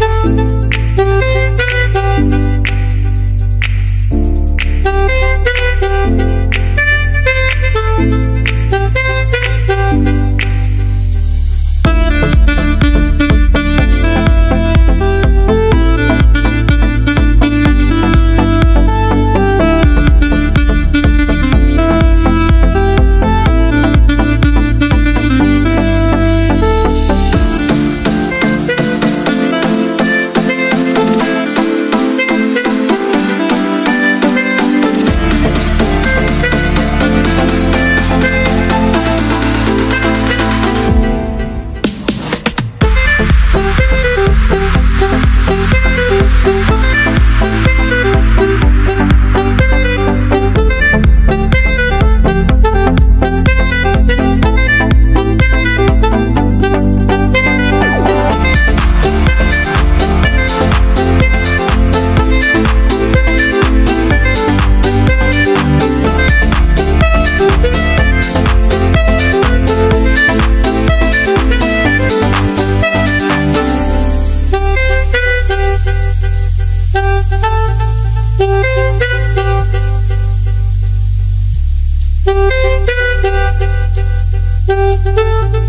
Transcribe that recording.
you Thank you.